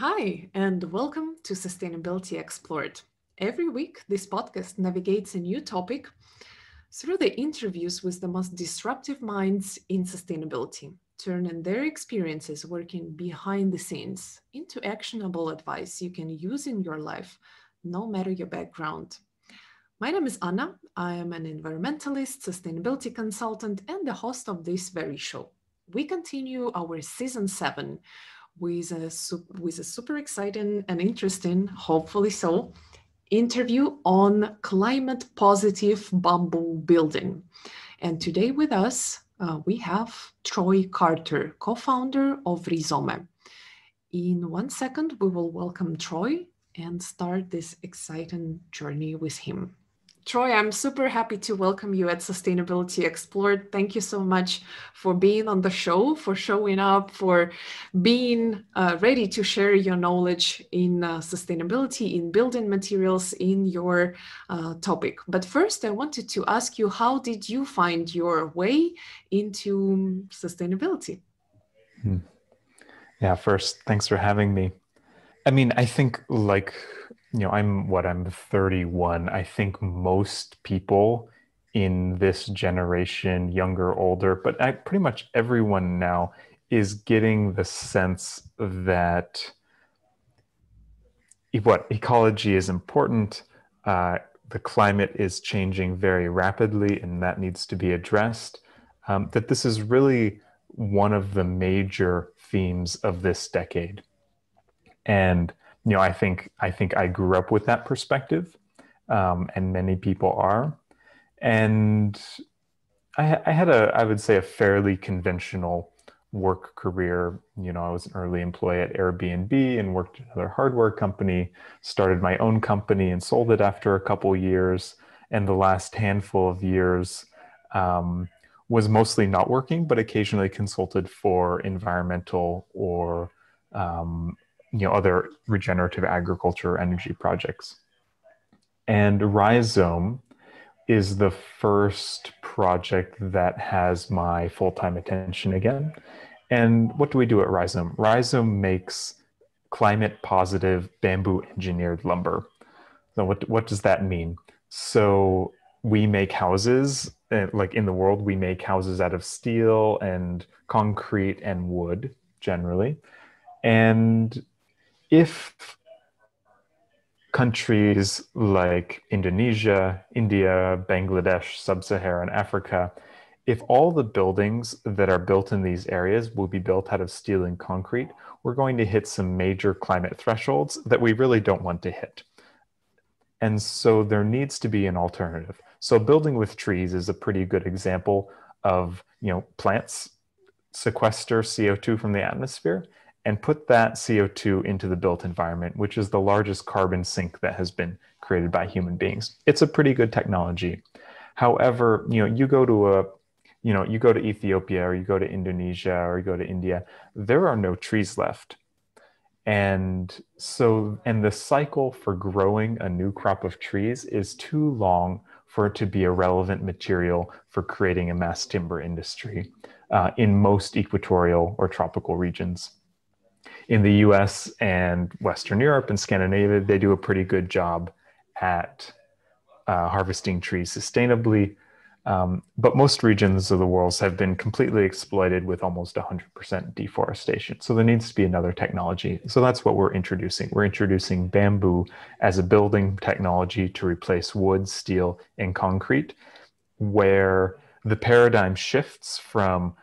Hi, and welcome to Sustainability Explored. Every week, this podcast navigates a new topic through the interviews with the most disruptive minds in sustainability, turning their experiences working behind the scenes into actionable advice you can use in your life, no matter your background. My name is Anna. I am an environmentalist, sustainability consultant, and the host of this very show. We continue our season seven with a, with a super exciting and interesting, hopefully so, interview on climate positive bamboo building. And today with us, uh, we have Troy Carter, co-founder of RIZOME. In one second, we will welcome Troy and start this exciting journey with him. Troy, I'm super happy to welcome you at Sustainability Explored. Thank you so much for being on the show, for showing up, for being uh, ready to share your knowledge in uh, sustainability, in building materials, in your uh, topic. But first, I wanted to ask you how did you find your way into sustainability? Hmm. Yeah, first, thanks for having me. I mean, I think like you know, I'm what I'm 31. I think most people in this generation, younger, older, but I, pretty much everyone now is getting the sense that what ecology is important. Uh, the climate is changing very rapidly, and that needs to be addressed. Um, that this is really one of the major themes of this decade. And you know, I think I think I grew up with that perspective, um, and many people are, and I, I had a I would say a fairly conventional work career. You know, I was an early employee at Airbnb and worked at another hardware company. Started my own company and sold it after a couple years. And the last handful of years um, was mostly not working, but occasionally consulted for environmental or um, you know other regenerative agriculture energy projects. And RIZOME is the first project that has my full-time attention again. And what do we do at RIZOME? RIZOME makes climate positive bamboo engineered lumber. So what, what does that mean? So we make houses, eh, like in the world, we make houses out of steel and concrete and wood generally. And if countries like Indonesia, India, Bangladesh, Sub Saharan Africa, if all the buildings that are built in these areas will be built out of steel and concrete, we're going to hit some major climate thresholds that we really don't want to hit. And so there needs to be an alternative. So building with trees is a pretty good example of, you know, plants sequester CO2 from the atmosphere and put that CO2 into the built environment, which is the largest carbon sink that has been created by human beings. It's a pretty good technology. However, you know, you go to a you know, you go to Ethiopia or you go to Indonesia or you go to India, there are no trees left. And so, and the cycle for growing a new crop of trees is too long for it to be a relevant material for creating a mass timber industry uh, in most equatorial or tropical regions in the US and Western Europe and Scandinavia, they do a pretty good job at uh, harvesting trees sustainably. Um, but most regions of the world have been completely exploited with almost 100% deforestation. So there needs to be another technology. So that's what we're introducing. We're introducing bamboo as a building technology to replace wood, steel, and concrete, where the paradigm shifts from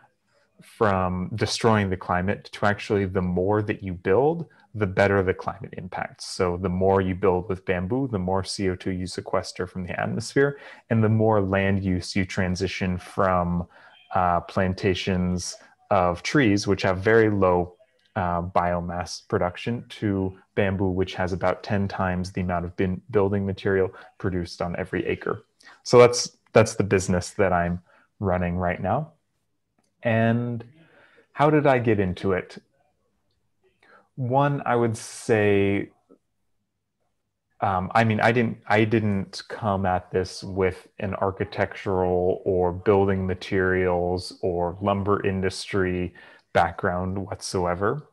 from destroying the climate to actually the more that you build, the better the climate impacts. So the more you build with bamboo, the more CO2 you sequester from the atmosphere, and the more land use you transition from uh, plantations of trees, which have very low uh, biomass production, to bamboo, which has about 10 times the amount of bin- building material produced on every acre. So that's that's the business that I'm running right now. And how did I get into it? One, I would say, um, I mean, I didn't, I didn't come at this with an architectural or building materials or lumber industry background whatsoever.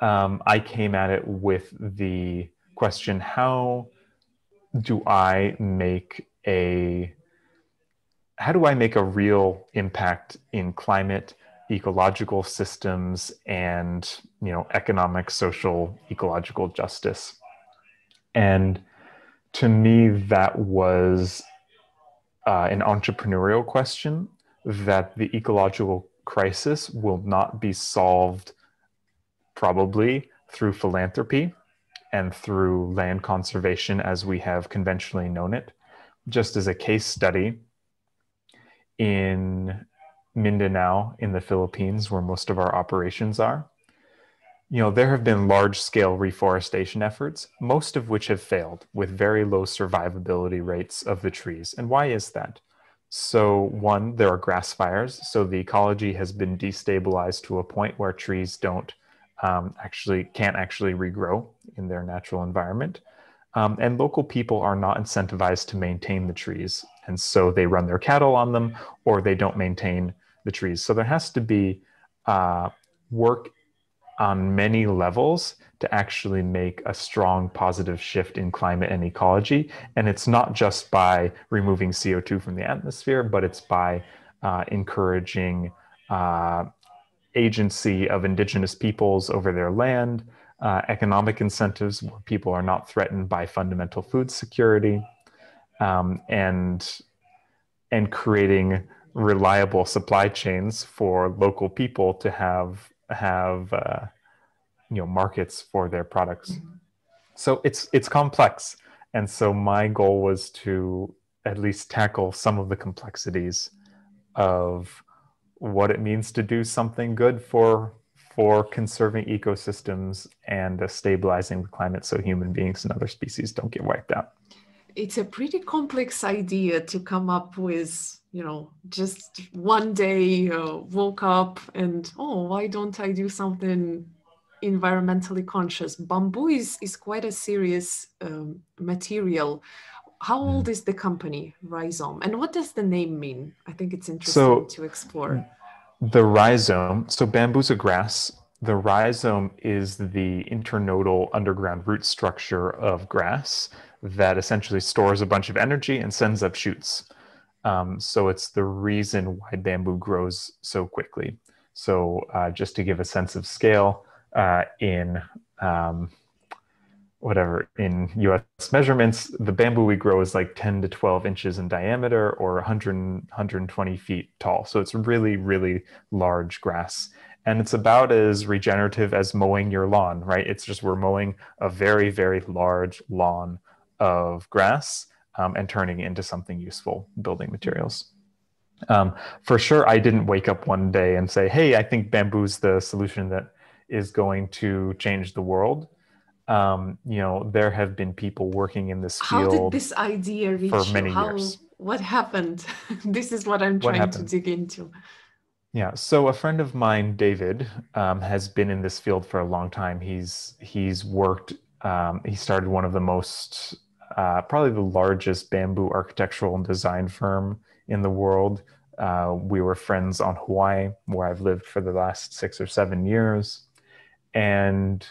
um, I came at it with the question how do I make a how do I make a real impact in climate, ecological systems, and you know economic, social, ecological justice? And to me, that was uh, an entrepreneurial question that the ecological crisis will not be solved probably through philanthropy and through land conservation as we have conventionally known it. Just as a case study, in Mindanao in the Philippines, where most of our operations are, you know, there have been large scale reforestation efforts, most of which have failed with very low survivability rates of the trees. And why is that? So, one, there are grass fires. So, the ecology has been destabilized to a point where trees don't um, actually can't actually regrow in their natural environment. Um, and local people are not incentivized to maintain the trees. And so they run their cattle on them or they don't maintain the trees. So there has to be uh, work on many levels to actually make a strong positive shift in climate and ecology. And it's not just by removing CO2 from the atmosphere, but it's by uh, encouraging uh, agency of indigenous peoples over their land, uh, economic incentives where people are not threatened by fundamental food security, um, and and creating reliable supply chains for local people to have have uh, you know markets for their products. Mm-hmm. So it's it's complex, and so my goal was to at least tackle some of the complexities of what it means to do something good for for conserving ecosystems and stabilizing the climate so human beings and other species don't get wiped out. It's a pretty complex idea to come up with, you know, just one day uh, woke up and, oh, why don't I do something environmentally conscious? Bamboo is, is quite a serious um, material. How mm. old is the company, RIZOME? And what does the name mean? I think it's interesting so, to explore the rhizome, so bamboo's a grass. The rhizome is the internodal underground root structure of grass that essentially stores a bunch of energy and sends up shoots. Um, so it's the reason why bamboo grows so quickly. So uh, just to give a sense of scale, uh, in um, whatever in US measurements, the bamboo we grow is like 10 to 12 inches in diameter or 100, 120 feet tall. So it's really, really large grass. And it's about as regenerative as mowing your lawn, right? It's just we're mowing a very, very large lawn of grass um, and turning it into something useful, building materials. Um, for sure, I didn't wake up one day and say, hey, I think bamboo's the solution that is going to change the world um, you know, there have been people working in this field. How did this idea reach for many you? How, years? What happened? this is what I'm trying to dig into. Yeah, so a friend of mine, David, um, has been in this field for a long time. He's he's worked. Um, he started one of the most, uh, probably the largest bamboo architectural and design firm in the world. Uh, we were friends on Hawaii, where I've lived for the last six or seven years, and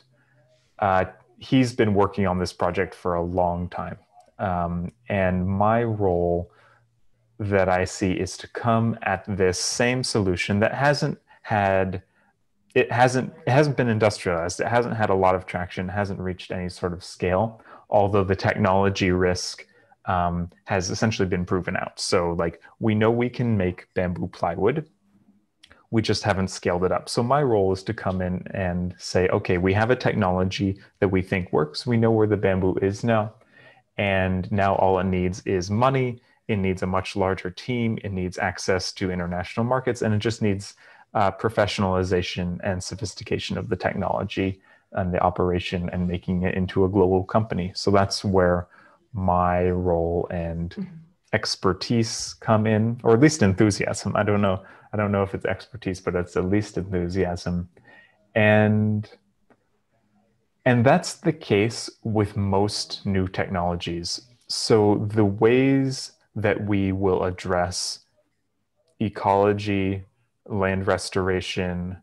uh, he's been working on this project for a long time. Um, and my role that I see is to come at this same solution that hasn't had it hasn't it hasn't been industrialized it hasn't had a lot of traction hasn't reached any sort of scale although the technology risk um, has essentially been proven out so like we know we can make bamboo plywood we just haven't scaled it up. So my role is to come in and say, okay, we have a technology that we think works. We know where the bamboo is now. And now all it needs is money. It needs a much larger team. It needs access to international markets. And it just needs uh, professionalization and sophistication of the technology and the operation and making it into a global company. So that's where my role and mm-hmm. expertise come in, or at least enthusiasm. I don't know I don't know if it's expertise, but it's at least enthusiasm. And and that's the case with most new technologies. So the ways that we will address ecology, land restoration,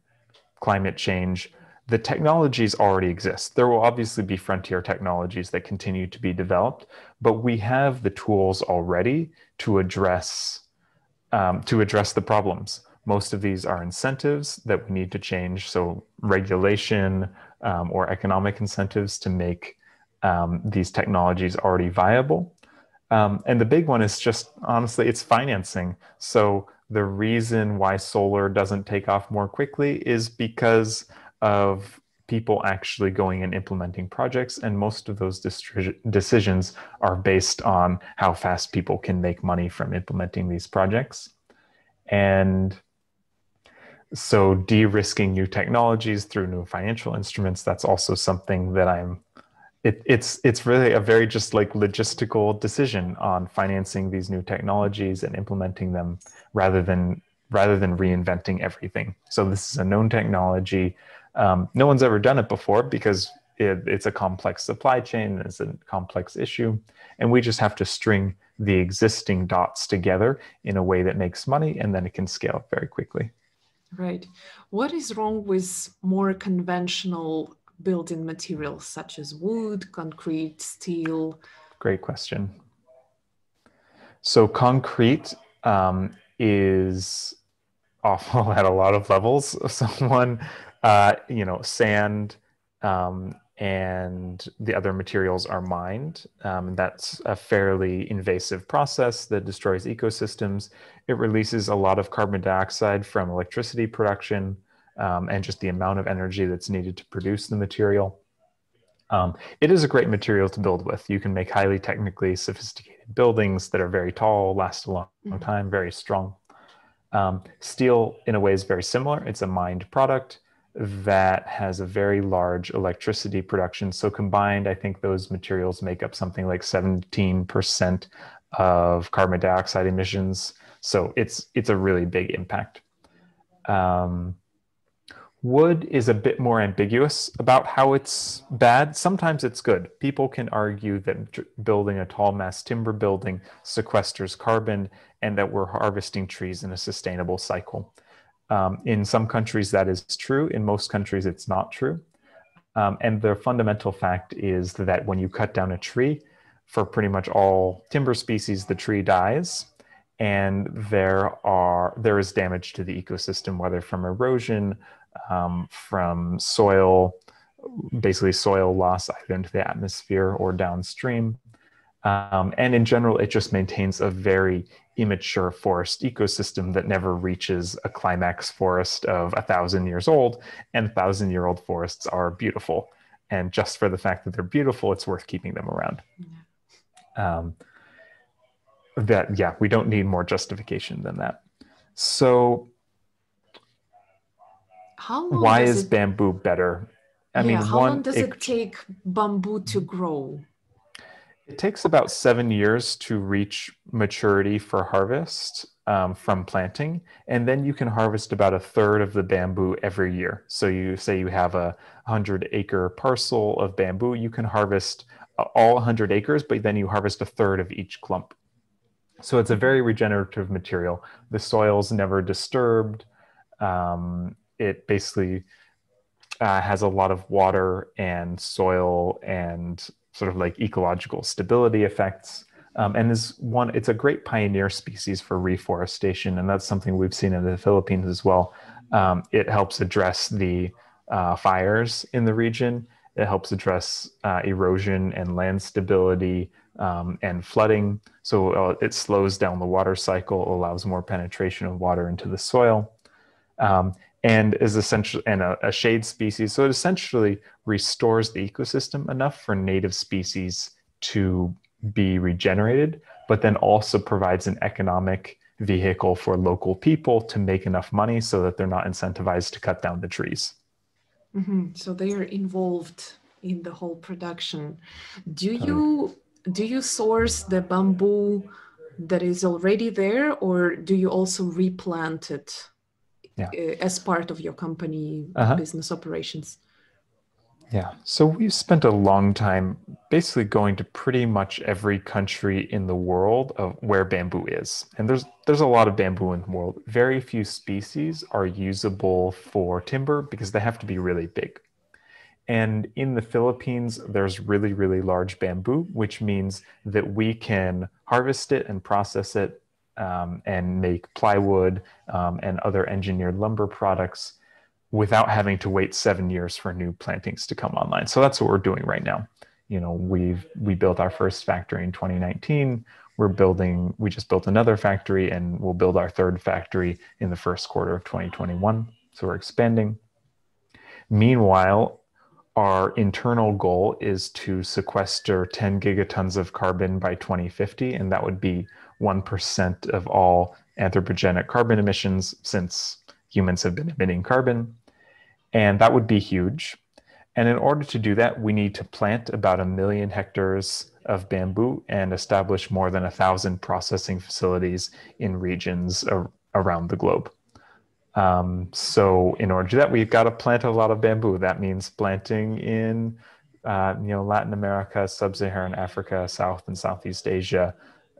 climate change, the technologies already exist. There will obviously be frontier technologies that continue to be developed, but we have the tools already to address um, to address the problems. Most of these are incentives that we need to change. So regulation um, or economic incentives to make um, these technologies already viable. Um, and the big one is just honestly, it's financing. So the reason why solar doesn't take off more quickly is because of people actually going and implementing projects. And most of those decisions are based on how fast people can make money from implementing these projects. And so de-risking new technologies through new financial instruments, that's also something that I'm it, it's it's really a very just like logistical decision on financing these new technologies and implementing them rather than rather than reinventing everything. So this is a known technology. Um, no one's ever done it before because it, it's a complex supply chain. It's a complex issue, and we just have to string the existing dots together in a way that makes money, and then it can scale very quickly. Right. What is wrong with more conventional building materials such as wood, concrete, steel? Great question. So, concrete um, is awful at a lot of levels. Someone, uh, you know, sand um, and the other materials are mined. Um, that's a fairly invasive process that destroys ecosystems. It releases a lot of carbon dioxide from electricity production um, and just the amount of energy that's needed to produce the material. Um, it is a great material to build with. You can make highly technically sophisticated buildings that are very tall, last a long, long mm-hmm. time, very strong. Um, steel, in a way, is very similar. It's a mined product that has a very large electricity production. So combined, I think those materials make up something like 17% of carbon dioxide emissions. So it's it's a really big impact. Um, Wood is a bit more ambiguous about how it's bad. Sometimes it's good. People can argue that building a tall mass timber building sequesters carbon and that we're harvesting trees in a sustainable cycle. Um, in some countries, that is true. In most countries, it's not true. Um, and the fundamental fact is that when you cut down a tree, for pretty much all timber species, the tree dies and there are there is damage to the ecosystem whether from erosion um, from soil, basically soil loss either into the atmosphere or downstream. Um, and in general, it just maintains a very immature forest ecosystem that never reaches a climax forest of a thousand years old. And thousand year old forests are beautiful. And just for the fact that they're beautiful, it's worth keeping them around. Yeah. Um, that, yeah, we don't need more justification than that. So how long why is it, bamboo better? I yeah, mean, how one, long does it, it take bamboo to grow? It takes about seven years to reach maturity for harvest um, from planting, and then you can harvest about a third of the bamboo every year. So you say you have a hundred acre parcel of bamboo, you can harvest uh, all 100 acres, but then you harvest a third of each clump. So it's a very regenerative material. The soil's never disturbed. Um, it basically uh, has a lot of water and soil and sort of like ecological stability effects. Um, and is one, it's a great pioneer species for reforestation, and that's something we've seen in the Philippines as well. Um, it helps address the uh, fires in the region. It helps address uh, erosion and land stability um, and flooding. So uh, it slows down the water cycle, allows more penetration of water into the soil. Um, and is essentially and a, a, shade species. So it essentially restores the ecosystem enough for native species to be regenerated, but then also provides an economic vehicle for local people to make enough money so that they're not incentivized to cut down the trees. Mm-hmm. So they are involved in the whole production. Do you do you source the bamboo that is already there, or do you also replant it? Yeah. Uh, as part of your company uh-huh. business operations? Yeah. So we've spent a long time basically going to pretty much every country in the world of where bamboo is. And there's there's a lot of bamboo in the world. Very few species are usable for timber because they have to be really big. And in the Philippines, there's really, really large bamboo, which means that we can harvest it and process it um, and make plywood um, and other engineered lumber products without having to wait seven years for new plantings to come online. So that's what we're doing right now. You know, we've we built our first factory in 2019. We're building, we just built another factory and we'll build our third factory in the first quarter of 2021. So we're expanding. Meanwhile, our internal goal is to sequester 10 gigatons of carbon by 2050, and that would be 1% of all anthropogenic carbon emissions since humans have been emitting carbon. And that would be huge. And in order to do that, we need to plant about a million hectares of bamboo and establish more than a thousand processing facilities in regions ar- around the globe. Um, so in order to do that, we've got to plant a lot of bamboo. That means planting in, uh, you know, Latin America, Sub-Saharan Africa, South and Southeast Asia.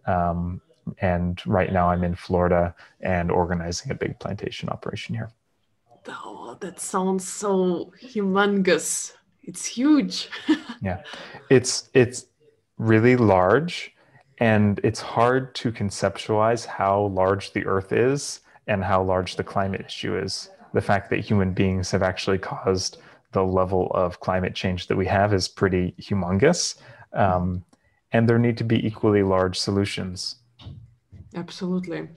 Um, and right now I'm in Florida and organizing a big plantation operation here. Oh, that sounds so humongous. It's huge. yeah. It's it's really large and it's hard to conceptualize how large the earth is and how large the climate issue is. The fact that human beings have actually caused the level of climate change that we have is pretty humongous. Um, and there need to be equally large solutions. Absolutely.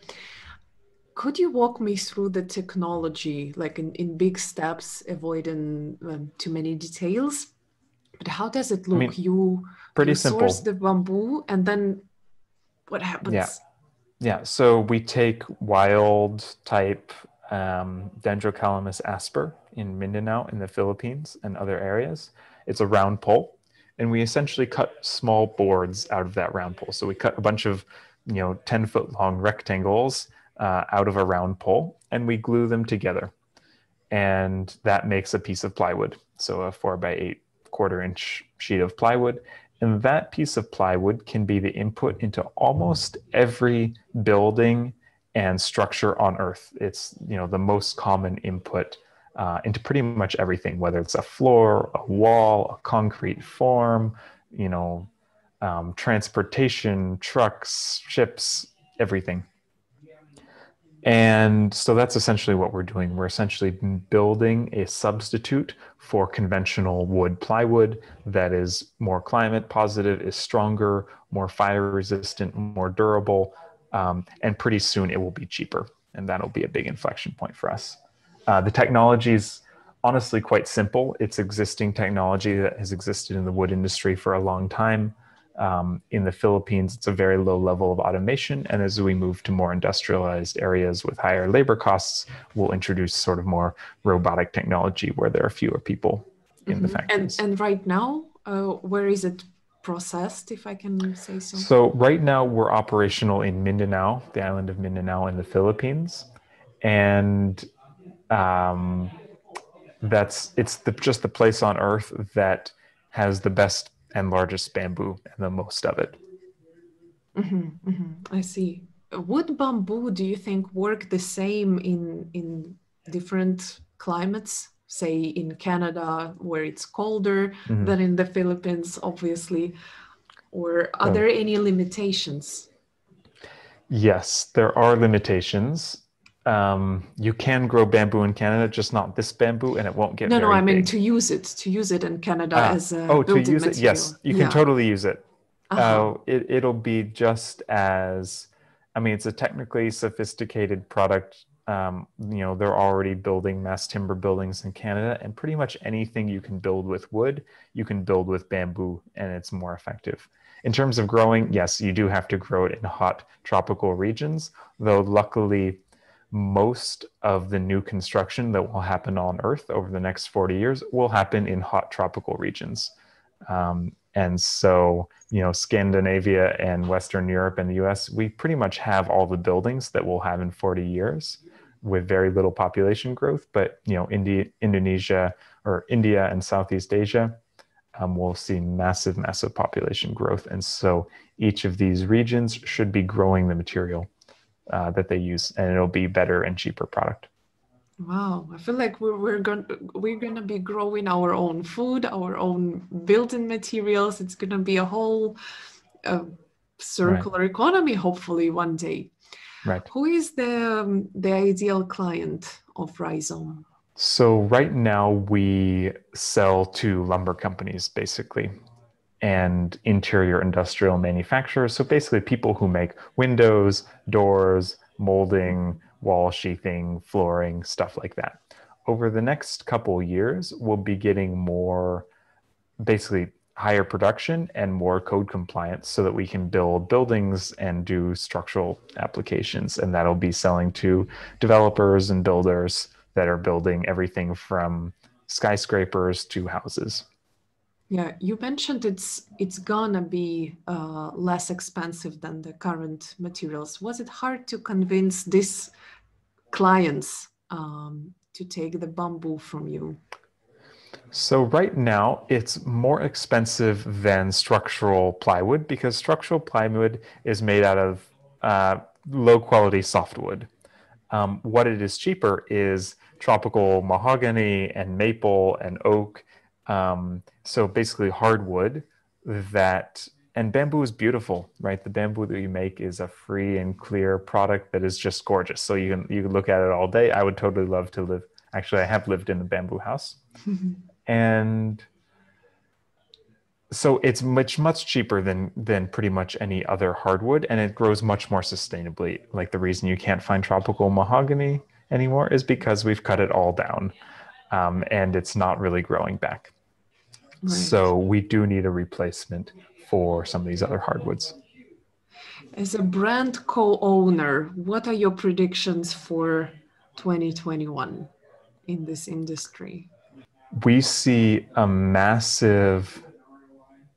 Could you walk me through the technology, like in, in big steps, avoiding um, too many details? But how does it look? I mean, you pretty you simple. source the bamboo, and then what happens? Yeah. Yeah, so we take wild type um, Dendrocalamus asper in Mindanao in the Philippines and other areas. It's a round pole, and we essentially cut small boards out of that round pole. So we cut a bunch of, you know, 10 foot long rectangles uh, out of a round pole, and we glue them together. And that makes a piece of plywood. So a four by eight quarter inch sheet of plywood. And that piece of plywood can be the input into almost every building and structure on Earth. It's you know the most common input uh, into pretty much everything, whether it's a floor, a wall, a concrete form, you know, um, transportation, trucks, ships, everything. And so that's essentially what we're doing. We're essentially building a substitute for conventional wood plywood that is more climate positive, is stronger, more fire resistant, more durable, um, and pretty soon it will be cheaper. And that'll be a big inflection point for us. Uh, the technology is honestly quite simple. It's existing technology that has existed in the wood industry for a long time. Um, in the Philippines, it's a very low level of automation. And as we move to more industrialized areas with higher labor costs, we'll introduce sort of more robotic technology where there are fewer people in mm-hmm. the factories. And, and right now, uh, where is it processed, if I can say so? So, right now, we're operational in Mindanao, the island of Mindanao in the Philippines. And um, that's it's the, just the place on earth that has the best and largest bamboo and the most of it. Mm-hmm, mm-hmm. I see. Would bamboo, do you think, work the same in in different climates? Say in Canada, where it's colder mm-hmm. than in the Philippines, obviously, or are oh. there any limitations? Yes, there are limitations um, you can grow bamboo in Canada, just not this bamboo, and it won't get. No, no, I mean big. to use it, to use it in Canada uh, as a oh, to use material. it. Yes, you can yeah. totally use it. Uh-huh. Uh, it it'll be just as, I mean, it's a technically sophisticated product. Um, you know, they're already building mass timber buildings in Canada, and pretty much anything you can build with wood, you can build with bamboo, and it's more effective. In terms of growing, yes, you do have to grow it in hot tropical regions, though luckily most of the new construction that will happen on Earth over the next 40 years will happen in hot tropical regions. Um, and so, you know, Scandinavia and Western Europe and the US, we pretty much have all the buildings that we'll have in 40 years with very little population growth. But, you know, India, Indonesia or India and Southeast Asia, um, we'll see massive, massive population growth. And so each of these regions should be growing the material uh, that they use, and it'll be better and cheaper product. Wow, I feel like we're we're going we're gonna be growing our own food, our own building materials. It's gonna be a whole uh, circular right. economy, hopefully one day. Right. Who is the um, the ideal client of RIZOME? So right now we sell to lumber companies, basically, and interior industrial manufacturers. So basically, people who make windows, doors, molding wall sheathing, flooring, stuff like that. Over the next couple years, we'll be getting more basically higher production and more code compliance so that we can build buildings and do structural applications. And that'll be selling to developers and builders that are building everything from skyscrapers to houses. Yeah, you mentioned it's it's gonna be uh, less expensive than the current materials. Was it hard to convince this clients um, to take the bamboo from you? So right now it's more expensive than structural plywood because structural plywood is made out of uh, low quality softwood. Um, what it is cheaper is tropical mahogany and maple and oak. Um, so basically hardwood that and bamboo is beautiful, right? The bamboo that you make is a free and clear product that is just gorgeous. So you can you can look at it all day. I would totally love to live. Actually, I have lived in a bamboo house, and so it's much much cheaper than than pretty much any other hardwood, and it grows much more sustainably. Like the reason you can't find tropical mahogany anymore is because we've cut it all down, um, and it's not really growing back. Right. So we do need a replacement for some of these other hardwoods. As a brand co-owner, what are your predictions for 2021 in this industry? We see a massive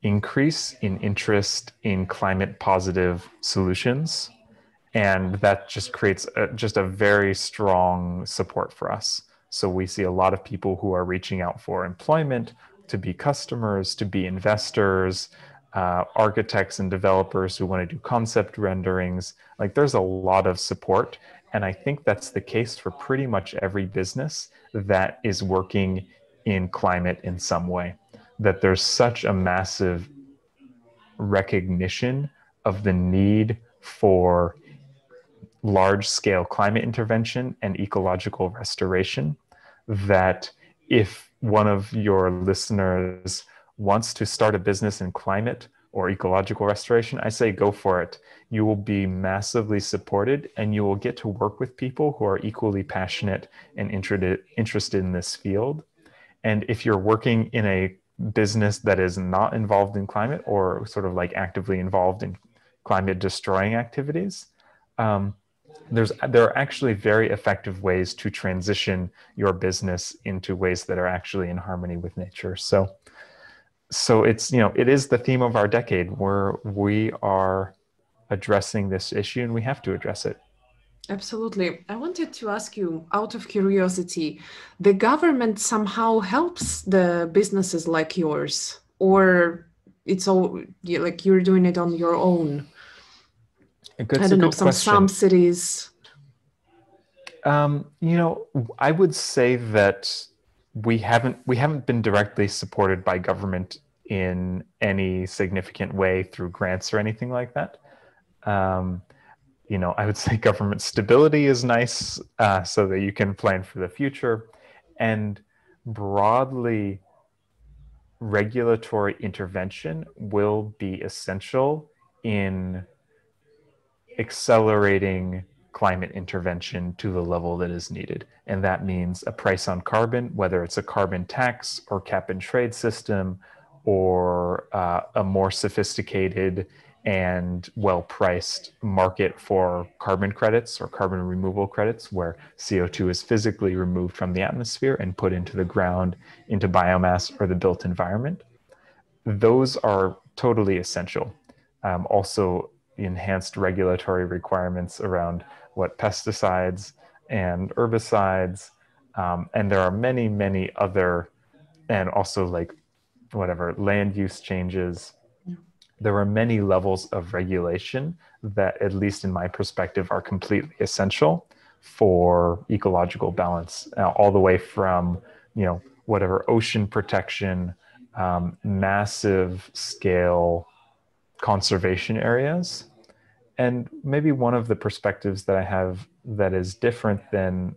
increase in interest in climate positive solutions and that just creates a, just a very strong support for us so we see a lot of people who are reaching out for employment to be customers to be investors uh, architects and developers who want to do concept renderings. Like there's a lot of support. And I think that's the case for pretty much every business that is working in climate in some way. That there's such a massive recognition of the need for large scale climate intervention and ecological restoration that if one of your listeners wants to start a business in climate or ecological restoration, I say go for it. You will be massively supported and you will get to work with people who are equally passionate and interested in this field. And if you're working in a business that is not involved in climate or sort of like actively involved in climate destroying activities, um, there's there are actually very effective ways to transition your business into ways that are actually in harmony with nature. So so it's you know it is the theme of our decade where we are addressing this issue and we have to address it. Absolutely. I wanted to ask you out of curiosity the government somehow helps the businesses like yours or it's all like you're doing it on your own i don't know some question. some cities um, you know i would say that we haven't we haven't been directly supported by government in any significant way through grants or anything like that. Um, you know, I would say government stability is nice uh, so that you can plan for the future, and broadly, regulatory intervention will be essential in accelerating climate intervention to the level that is needed. And that means a price on carbon, whether it's a carbon tax or cap and trade system or uh, a more sophisticated and well priced market for carbon credits or carbon removal credits, where CO2 is physically removed from the atmosphere and put into the ground, into biomass or the built environment. Those are totally essential. Um, also, enhanced regulatory requirements around what pesticides and herbicides, um, and there are many, many other, and also like whatever land use changes. There are many levels of regulation that, at least in my perspective, are completely essential for ecological balance, uh, all the way from you know whatever ocean protection, um, massive scale conservation areas, and maybe one of the perspectives that I have that is different than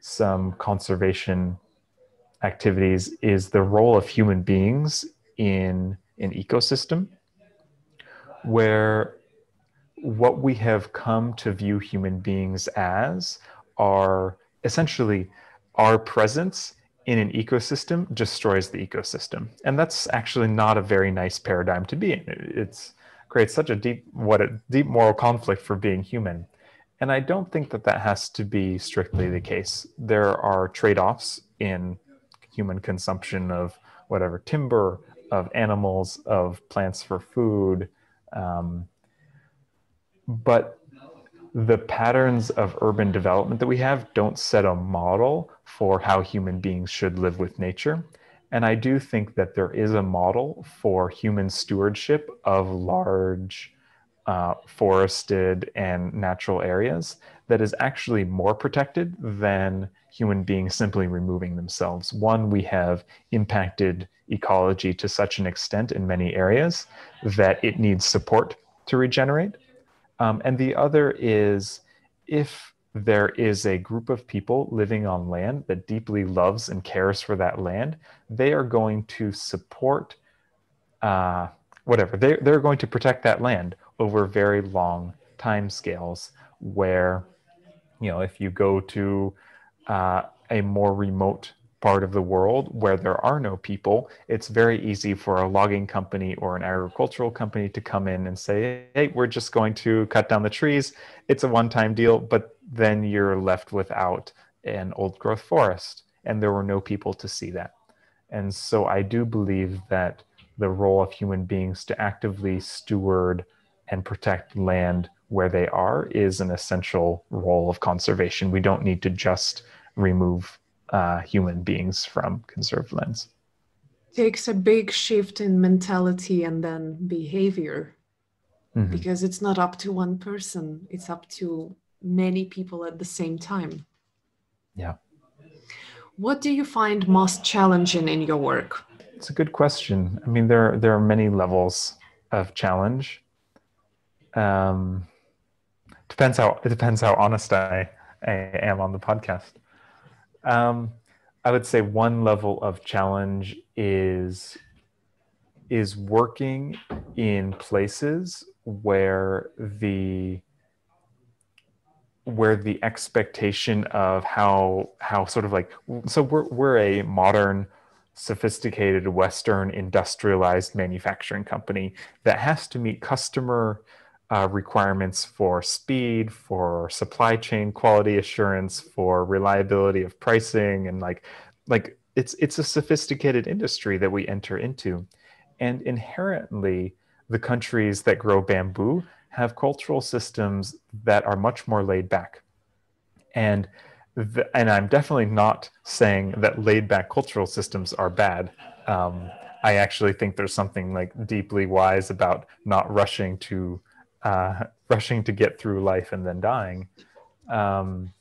some conservation activities is the role of human beings in an ecosystem where what we have come to view human beings as are essentially our presence in an ecosystem destroys the ecosystem. And that's actually not a very nice paradigm to be in. It's creates such a deep what a deep moral conflict for being human. And i don't think that that has to be strictly the case. There are trade-offs in human consumption of whatever timber of animals of plants for food um, but the patterns of urban development that we have don't set a model for how human beings should live with nature. And I do think that there is a model for human stewardship of large uh, forested and natural areas that is actually more protected than human beings simply removing themselves. One, we have impacted ecology to such an extent in many areas that it needs support to regenerate. Um, and the other is if there is a group of people living on land that deeply loves and cares for that land, they are going to support uh, whatever. They, they're going to protect that land over very long time scales where, you know, if you go to uh, a more remote part of the world where there are no people, it's very easy for a logging company or an agricultural company to come in and say, hey, we're just going to cut down the trees. It's a one time deal, but then you're left without an old growth forest. And there were no people to see that. And so I do believe that the role of human beings to actively steward and protect land where they are is an essential role of conservation. We don't need to just remove uh, human beings from conserved lands. Takes a big shift in mentality and then behavior mm-hmm. because it's not up to one person, it's up to many people at the same time. Yeah. What do you find most challenging in your work? It's a good question. I mean, there there are many levels of challenge. Um, depends how it depends how honest I, I am on the podcast. Um, I would say one level of challenge is is working in places where the where the expectation of how how sort of like so we're we're a modern sophisticated western industrialized manufacturing company that has to meet customer uh, requirements for speed, for supply chain quality assurance, for reliability of pricing, and like like it's it's a sophisticated industry that we enter into, and inherently the countries that grow bamboo have cultural systems that are much more laid back, and the, and I'm definitely not saying that laid back cultural systems are bad. Um, I actually think there's something like deeply wise about not rushing to uh, rushing to get through life and then dying. Um,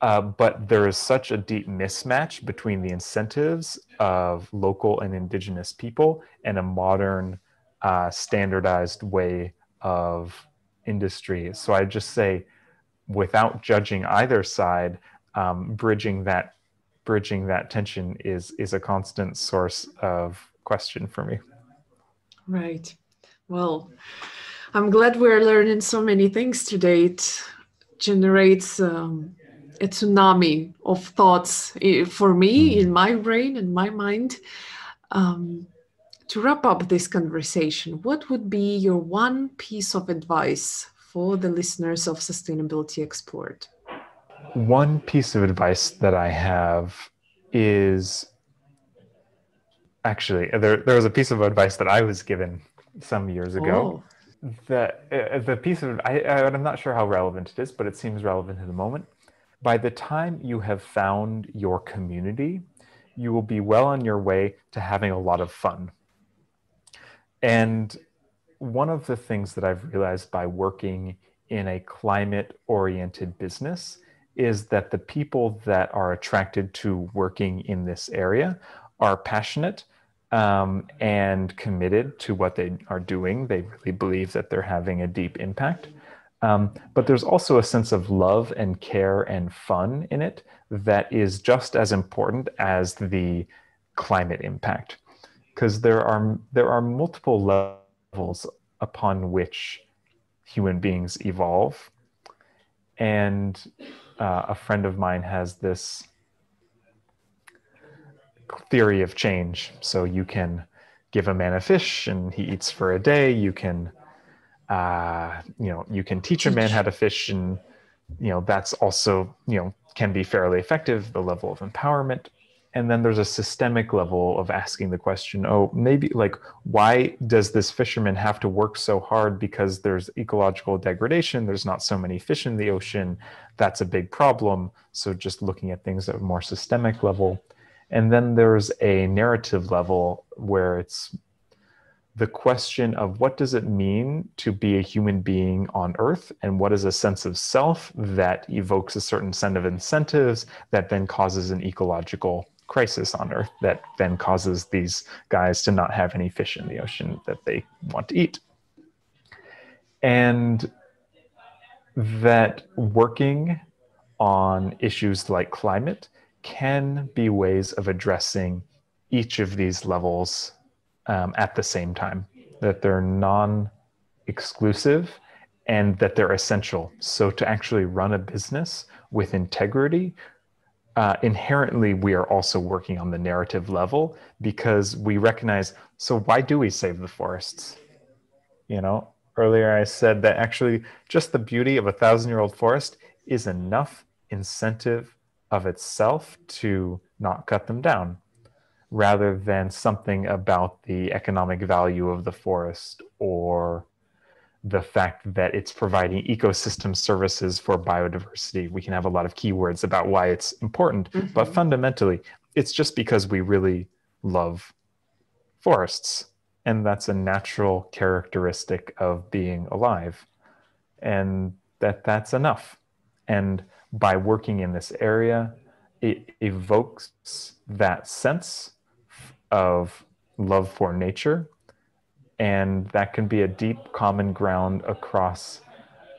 uh, but there is such a deep mismatch between the incentives of local and indigenous people and a modern uh, standardized way of industry. So I just say, without judging either side, um, bridging that bridging that tension is is a constant source of question for me. Right. Well, I'm glad we're learning so many things today. It generates um, a tsunami of thoughts for me hmm. in my brain and my mind. Um, to wrap up this conversation, what would be your one piece of advice for the listeners of Sustainability Explored? One piece of advice that I have is actually there, there was a piece of advice that I was given some years ago. Oh the uh, the piece of I, I'm not sure how relevant it is, but it seems relevant in the moment. By the time you have found your community, you will be well on your way to having a lot of fun. And one of the things that I've realized by working in a climate oriented business is that the people that are attracted to working in this area are passionate um, and committed to what they are doing. They really believe that they're having a deep impact. Um, but there's also a sense of love and care and fun in it that is just as important as the climate impact, because there are there are multiple levels upon which human beings evolve, and uh, a friend of mine has this theory of change. So you can give a man a fish and he eats for a day. You can, uh, you know, you can teach a man how to fish, and you know that's also you know can be fairly effective. The level of empowerment, and then there's a systemic level of asking the question: Oh, maybe like why does this fisherman have to work so hard? Because there's ecological degradation. There's not so many fish in the ocean. That's a big problem. So just looking at things at a more systemic level and then there's a narrative level where it's the question of what does it mean to be a human being on earth? And what is a sense of self that evokes a certain set of incentives that then causes an ecological crisis on earth that then causes these guys to not have any fish in the ocean that they want to eat. And that working on issues like climate can be ways of addressing each of these levels um, at the same time, that they're non exclusive and that they're essential. So, to actually run a business with integrity, uh, inherently, we are also working on the narrative level because we recognize so, why do we save the forests? You know, earlier I said that actually just the beauty of a thousand year old forest is enough incentive of itself to not cut them down rather than something about the economic value of the forest or the fact that it's providing ecosystem services for biodiversity. We can have a lot of keywords about why it's important, mm-hmm. but fundamentally, it's just because we really love forests. And that's a natural characteristic of being alive. And that that's enough. And by working in this area, it evokes that sense of love for nature. And that can be a deep common ground across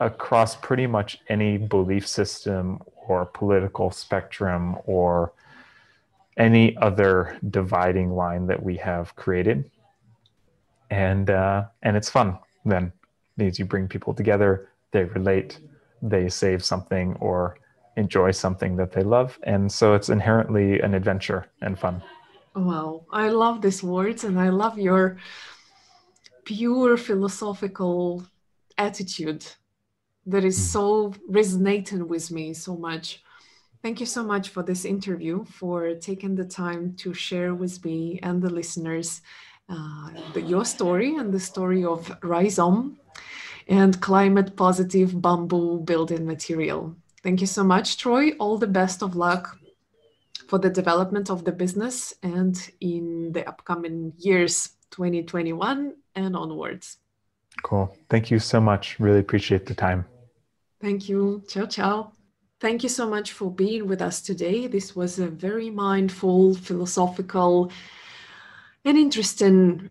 across pretty much any belief system or political spectrum or any other dividing line that we have created. And uh, and it's fun then because you bring people together, they relate, they save something or enjoy something that they love. And so it's inherently an adventure and fun. Wow. I love these words and I love your pure philosophical attitude that is mm. so resonating with me so much. Thank you so much for this interview, for taking the time to share with me and the listeners uh, the, your story and the story of RIZOME and climate positive bamboo building material. Thank you so much, Troy. All the best of luck for the development of the business and in the upcoming years, 2021 and onwards. Cool. Thank you so much. Really appreciate the time. Thank you. Ciao, ciao. Thank you so much for being with us today. This was a very mindful, philosophical, and interesting.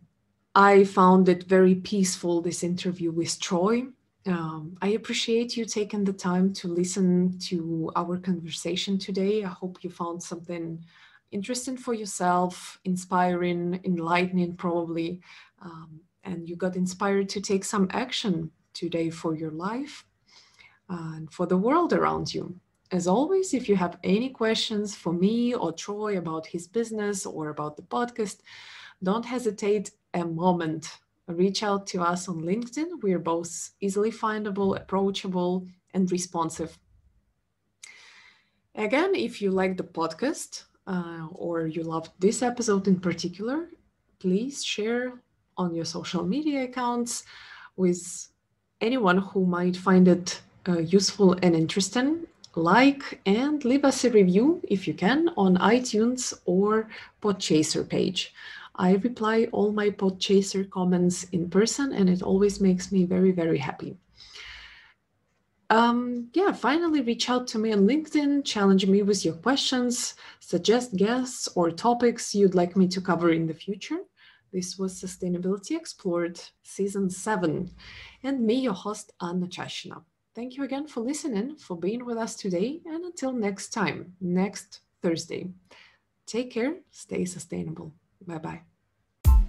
I found it very peaceful, this interview with Troy. Um, I appreciate you taking the time to listen to our conversation today. I hope you found something interesting for yourself, inspiring, enlightening, probably, um, and you got inspired to take some action today for your life and for the world around you. As always, if you have any questions for me or Troy about his business or about the podcast, don't hesitate a moment reach out to us on LinkedIn. We are both easily findable, approachable, and responsive. Again, if you like the podcast uh, or you loved this episode in particular, please share on your social media accounts with anyone who might find it uh, useful and interesting. Like and leave us a review if you can on iTunes or Podchaser page. I reply all my Podchaser comments in person, and it always makes me very, very happy. um, yeah, finally reach out to me on LinkedIn, challenge me with your questions, suggest guests or topics you'd like me to cover in the future. This was Sustainability Explored, Season 7, and me, your host, Anna Chashchyna. Thank you again for listening, for being with us today, and until next time, next Thursday. Take care, stay sustainable. Bye bye.